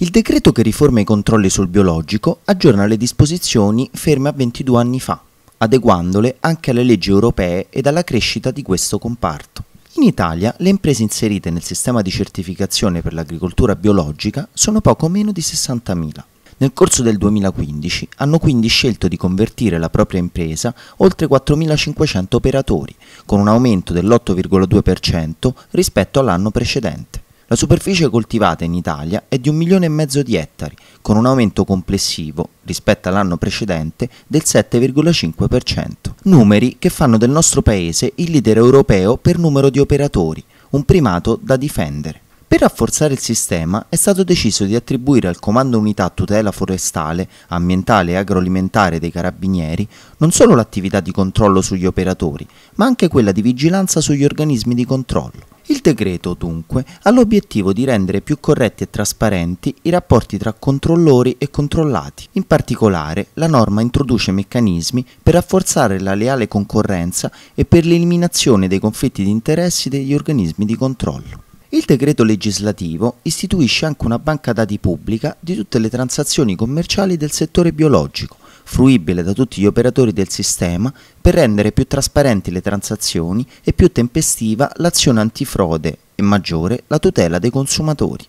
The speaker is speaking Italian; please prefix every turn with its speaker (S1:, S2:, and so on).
S1: Il decreto che riforma i controlli sul biologico aggiorna le disposizioni ferme a 22 anni fa, adeguandole anche alle leggi europee ed alla crescita di questo comparto. In Italia le imprese inserite nel sistema di certificazione per l'agricoltura biologica sono poco meno di 60.000. Nel corso del 2015 hanno quindi scelto di convertire la propria impresa oltre 4.500 operatori, con un aumento dell'8,2% rispetto all'anno precedente. La superficie coltivata in Italia è di un milione e mezzo di ettari, con un aumento complessivo, rispetto all'anno precedente, del 7,5%. Numeri che fanno del nostro paese il leader europeo per numero di operatori, un primato da difendere. Per rafforzare il sistema è stato deciso di attribuire al Comando Unità Tutela Forestale, Ambientale e Agroalimentare dei Carabinieri non solo l'attività di controllo sugli operatori, ma anche quella di vigilanza sugli organismi di controllo. Il decreto, dunque, ha l'obiettivo di rendere più corretti e trasparenti i rapporti tra controllori e controllati. In particolare, la norma introduce meccanismi per rafforzare la leale concorrenza e per l'eliminazione dei conflitti di interessi degli organismi di controllo. Il decreto legislativo istituisce anche una banca dati pubblica di tutte le transazioni commerciali del settore biologico, fruibile da tutti gli operatori del sistema per rendere più trasparenti le transazioni e più tempestiva l'azione antifrode e maggiore la tutela dei consumatori.